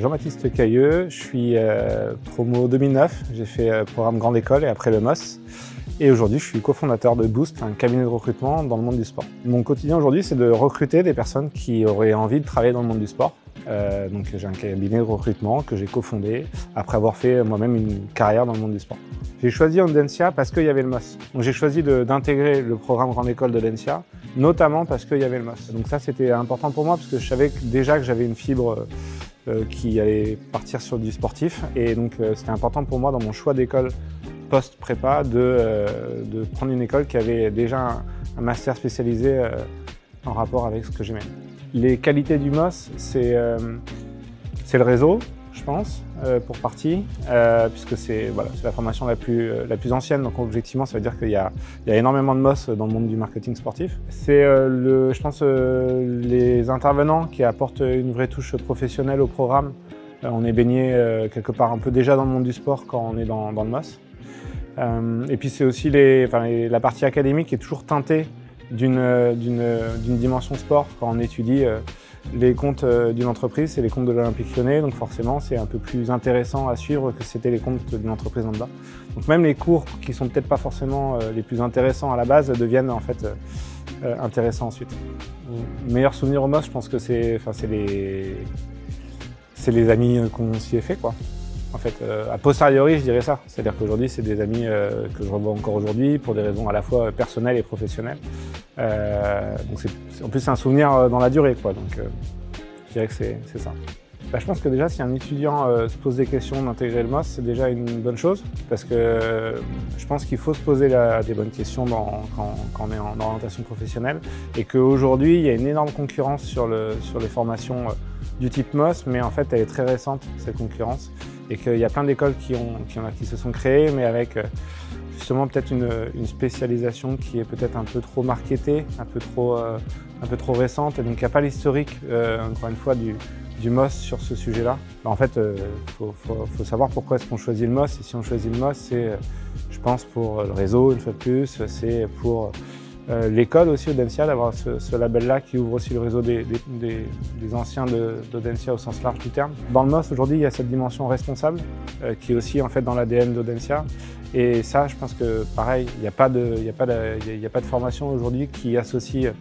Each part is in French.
Jean-Baptiste Cailleux, je suis euh, promo 2009, j'ai fait euh, programme Grande École et après le MOS. Et aujourd'hui, je suis cofondateur de Boost, un cabinet de recrutement dans le monde du sport. Mon quotidien aujourd'hui, c'est de recruter des personnes qui auraient envie de travailler dans le monde du sport. Euh, donc j'ai un cabinet de recrutement que j'ai cofondé après avoir fait moi-même une carrière dans le monde du sport. J'ai choisi Audencia parce qu'il y avait le MOS. Donc j'ai choisi d'intégrer le programme Grande École d'Audencia, notamment parce qu'il y avait le MOS. Donc ça c'était important pour moi parce que je savais déjà que j'avais une fibre euh, qui allait partir sur du sportif et donc euh, c'était important pour moi dans mon choix d'école post-prépa de, euh, de, prendre une école qui avait déjà un, un master spécialisé en rapport avec ce que j'aimais. Les qualités du MOS, c'est le réseau, je pense, euh, pour partie, euh, puisque c'est voilà, la formation la plus, euh, la plus ancienne. Donc objectivement, ça veut dire qu'il y, y, a énormément de MOS dans le monde du marketing sportif. C'est, le, je pense, les intervenants qui apportent une vraie touche professionnelle au programme. on est baigné quelque part un peu déjà dans le monde du sport quand on est dans, dans le MOS. et puis c'est aussi les, la partie académique qui est toujours teintée d'une dimension sport quand on étudie les comptes euh, d'une entreprise, c'est les comptes de l'Olympique Lyonnais, donc forcément c'est un peu plus intéressant à suivre que c'était les comptes d'une entreprise en bas. Donc même les cours qui sont peut-être pas forcément euh, les plus intéressants à la base deviennent en fait euh, intéressants ensuite. meilleur souvenir au MOS, je pense que c'est les, les amis qu'on s'y est fait quoi. En fait, a posteriori, je dirais ça. C'est-à-dire qu'aujourd'hui, c'est des amis que je revois encore aujourd'hui pour des raisons à la fois personnelles et professionnelles. Euh, donc en plus, c'est un souvenir dans la durée, quoi. Donc, je dirais que c'est ça. Bah, je pense que déjà, si un étudiant se pose des questions d'intégrer le MOS, c'est déjà une bonne chose, parce que je pense qu'il faut se poser des bonnes questions quand, on est en orientation professionnelle, et qu'aujourd'hui, il y a une énorme concurrence sur, le, sur les formations du type MOS, mais en fait, elle est très récente, cette concurrence et qu'il y a plein d'écoles qui, qui, se sont créées, mais avec euh, peut-être une, spécialisation qui est peut-être un peu trop marketée, un peu trop, euh, un peu trop récente, et donc il n'y a pas l'historique, euh, encore une fois, du, MOS sur ce sujet-là. En fait, il faut, faut, faut, savoir pourquoi est-ce qu'on choisit le MOS, et si on choisit le MOS, c'est, je pense, pour le réseau, une fois de plus, c'est pour euh, l'école aussi Audencia, d'avoir ce, label-là qui ouvre aussi le réseau des, anciens d'Audencia au sens large du terme. Dans le MOS, aujourd'hui, il y a cette dimension responsable euh, qui est aussi en fait dans l'ADN d'Audencia. Et ça, je pense que pareil, il n'y a, pas de, a, a pas de formation aujourd'hui qui associe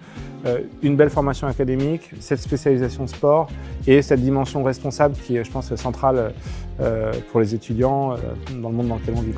euh, une belle formation académique, cette spécialisation sport et cette dimension responsable qui est, je pense, centrale pour les étudiants dans le monde dans lequel on vit.